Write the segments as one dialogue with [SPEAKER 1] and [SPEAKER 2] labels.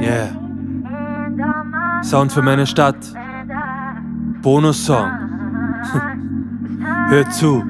[SPEAKER 1] Yeah. Sound für meine Stadt. Bonussong. Hört zu.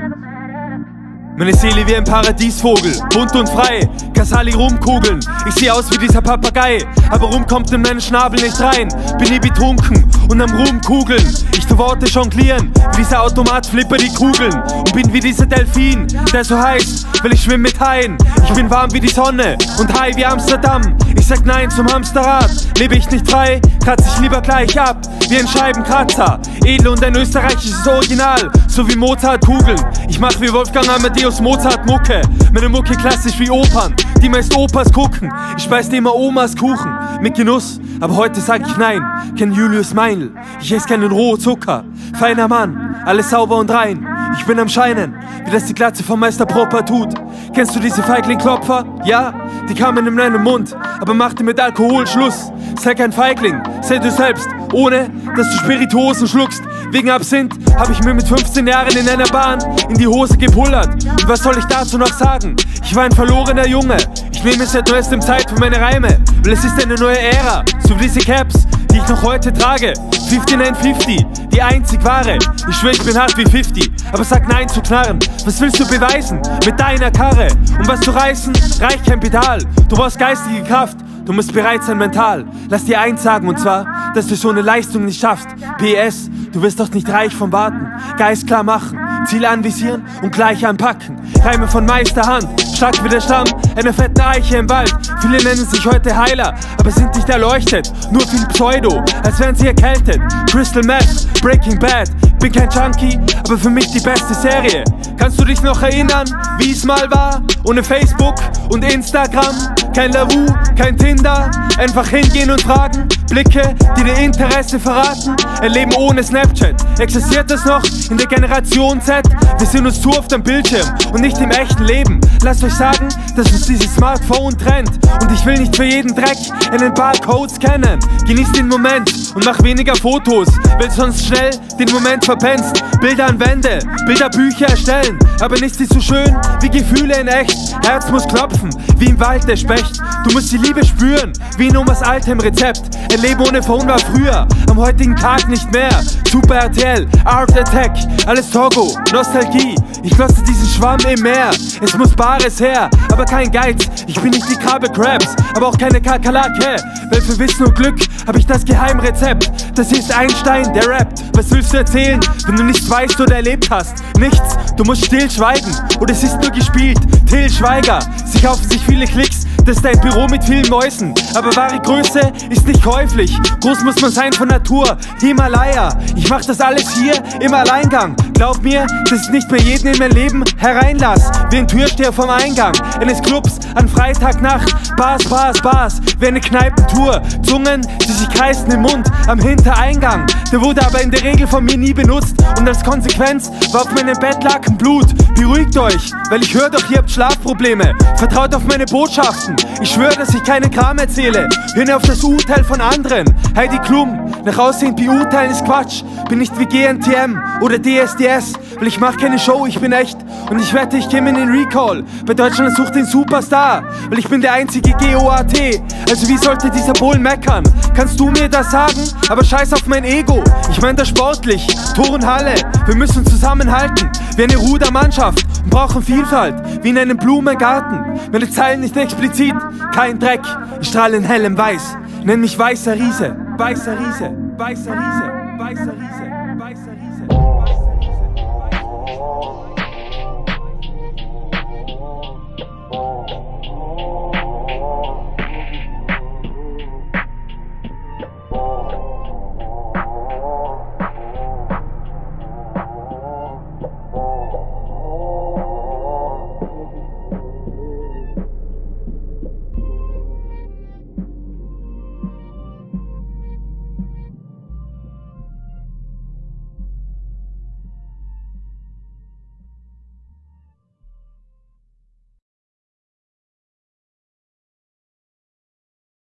[SPEAKER 1] Meine Seele wie ein Paradiesvogel, bunt und frei, Kasali rumkugeln. Ich seh aus wie dieser Papagei, aber rum kommt in meinen Schnabel nicht rein. Bin nie betrunken und am Rumkugeln. Ich tu Worte jonglieren, wie dieser Automat flipper die Kugeln. Und bin wie dieser Delfin, der so heiß, weil ich schwimm mit Haien. Ich bin warm wie die Sonne und high wie Amsterdam. Ich sag nein zum Hamsterrad, lebe ich nicht frei, kratz ich lieber gleich ab, wie ein Scheibenkratzer. Edel und ein österreichisches Original, so wie Mozart Kugeln. Ich mach wie Wolfgang Amadeus Mozart Mucke, meine Mucke klassisch wie Opern, die meist Opas gucken. Ich speis immer Omas Kuchen, mit Genuss, aber heute sag ich nein, kein Julius Meinl. Ich esse keinen rohen Zucker, feiner Mann, alles sauber und rein. Ich bin am Scheinen, wie das die Glatze vom Meister Proper tut. Kennst du diese Feigling-Klopfer? Ja, die kamen in meinen Mund, aber machte mit Alkohol Schluss. Sei kein Feigling, sei du selbst, ohne dass du Spirituosen schluckst. Wegen Absinth hab ich mir mit 15 Jahren in einer Bahn in die Hose gepullert. Und was soll ich dazu noch sagen? Ich war ein verlorener Junge. Ich nehme seit neuestem Zeit für meine Reime, weil es ist eine neue Ära. So wie diese Caps, die ich noch heute trage. 5950, die einzig wahre. Ich schwör, ich bin hart wie 50, aber sag nein zu Knarren. Was willst du beweisen mit deiner Karre? Um was zu reißen, reicht kein Pedal. Du brauchst geistige Kraft, du musst bereit sein mental. Lass dir eins sagen und zwar, dass du so eine Leistung nicht schaffst. PS, du wirst doch nicht reich vom Warten. Geist klar machen, Ziel anvisieren und gleich anpacken. Reime von Meisterhand, stark wie der Stamm einer fetten Eiche im Wald. Viele nennen sich heute Heiler, aber sind nicht erleuchtet. Nur viel Pseudo, als wären sie erkältet. Crystal Meth, Breaking Bad. Bin kein Junkie, aber für mich die beste Serie. Kannst du dich noch erinnern, wie es mal war? Ohne Facebook und Instagram, kein Lavu, kein Tinder. Einfach hingehen und fragen. Blicke, die dir Interesse verraten. Ein Leben ohne Snapchat. Existiert das noch in der Generation Z? Wir sind uns zu oft am Bildschirm und nicht im echten Leben. Lasst euch sagen, dass uns dieses Smartphone trennt. Und ich will nicht für jeden Dreck einen Barcode scannen. Genieß den Moment und mach weniger Fotos, weil sonst schnell den Moment verpennst. Bilder an Wände, Bilderbücher erstellen, aber nichts ist so schön wie Gefühle in echt. Herz muss klopfen, wie im Wald der Specht. Du musst die Liebe spüren, wie in Omas altem Rezept. Ein Leben ohne Phone war früher, am heutigen Tag nicht mehr. Super RTL, Art Attack, alles Togo, Nostalgie. Ich lasse diesen Schwamm im Meer. Es muss Bares her, aber kein Geiz. Ich bin nicht die Krabbe Crabs, aber auch keine Kakerlake. Weil für Wissen und Glück habe ich das Geheimrezept. Das hier ist Einstein, der rappt. Was willst du erzählen, wenn du nichts weißt oder erlebt hast? Nichts, du musst still schweigen. Oder es ist nur gespielt. Till Schweiger, sie kaufen sich viele Klicks. Das ist ein Büro mit vielen Mäusen. Aber wahre Größe ist nicht käuflich. Groß muss man sein von Natur. Himalaya, ich mach das alles hier im Alleingang. Glaub mir, dass ich nicht mehr jeden in mein Leben hereinlass. Wie ein Türsteher vom Eingang eines Clubs an Freitagnacht. Bars, Bars, Bars, wie eine Kneipentour. Zungen, die sich kreisten im Mund am Hintereingang. Der wurde aber in der Regel von mir nie benutzt. Und als Konsequenz war auf meinem Bettlaken Blut. Beruhigt euch, weil ich höre doch, ihr habt Schlafprobleme. Vertraut auf meine Botschaften. Ich schwöre, dass ich keinen Kram erzähle. Hör auf das Urteil von anderen. Heidi Klum, nach Aussehen beurteilen ist Quatsch. Bin nicht wie GNTM oder DSDS, weil ich mach keine Show, ich bin echt. Und ich wette, ich käme in den Recall. Bei Deutschland sucht den Superstar, weil ich bin der einzige GOAT. Also wie sollte dieser Bohlen meckern? Kannst du mir das sagen? Aber scheiß auf mein Ego. Ich mein das sportlich, Tor und Halle. Wir müssen zusammenhalten, wie eine Rudermannschaft und brauchen Vielfalt, wie in einem Blumengarten. Meine Zeilen nicht explizit, kein Dreck. Ich strahle in hellem Weiß. Nenn mich weißer Riese, weißer Riese, weißer Riese, weißer Riese.